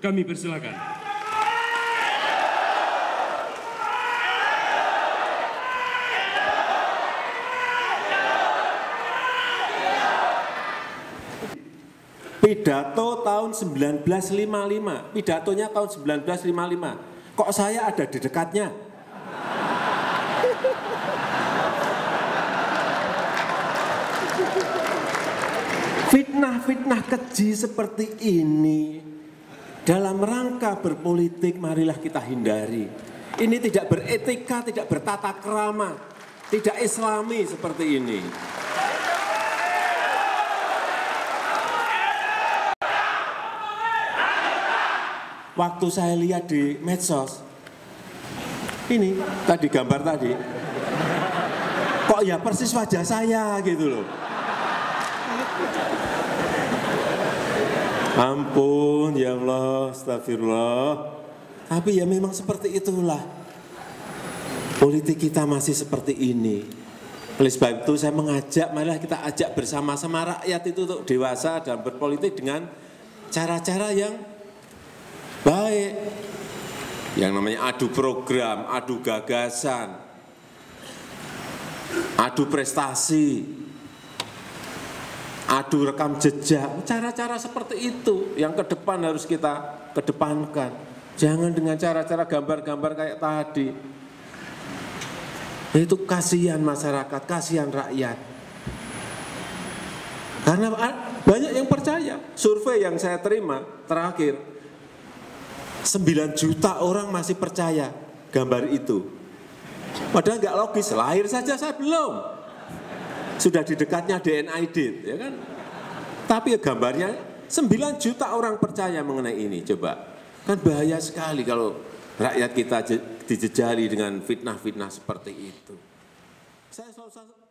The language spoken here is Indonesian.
Kami persilakan. Pidato tahun 1955, pidatonya tahun 1955. Kok saya ada di dekatnya? Fitnah-fitnah keji seperti ini dalam rangka berpolitik marilah kita hindari. Ini tidak beretika, tidak bertata krama, tidak islami seperti ini. Waktu saya lihat di medsos, ini tadi gambar tadi, kok ya persis wajah saya gitu loh. Ampun ya Allah, astagfirullah. Tapi ya memang seperti itulah. Politik kita masih seperti ini. Oleh sebab itu saya mengajak, marilah kita ajak bersama-sama rakyat itu untuk dewasa dan berpolitik dengan cara-cara yang baik. Yang namanya adu program, adu gagasan, adu prestasi, adu rekam jejak, cara-cara seperti itu yang ke depan harus kita kedepankan. Jangan dengan cara-cara gambar-gambar kayak tadi. Itu kasihan masyarakat, kasihan rakyat. Karena banyak yang percaya. Survei yang saya terima terakhir, 9 juta orang masih percaya gambar itu. Padahal nggak logis, lahir saja saya belum sudah di dekatnya DNA ID, ya kan? Tapi ya gambarnya 9 juta orang percaya mengenai ini, coba. Kan bahaya sekali kalau rakyat kita dijejali dengan fitnah-fitnah seperti itu. Saya selalu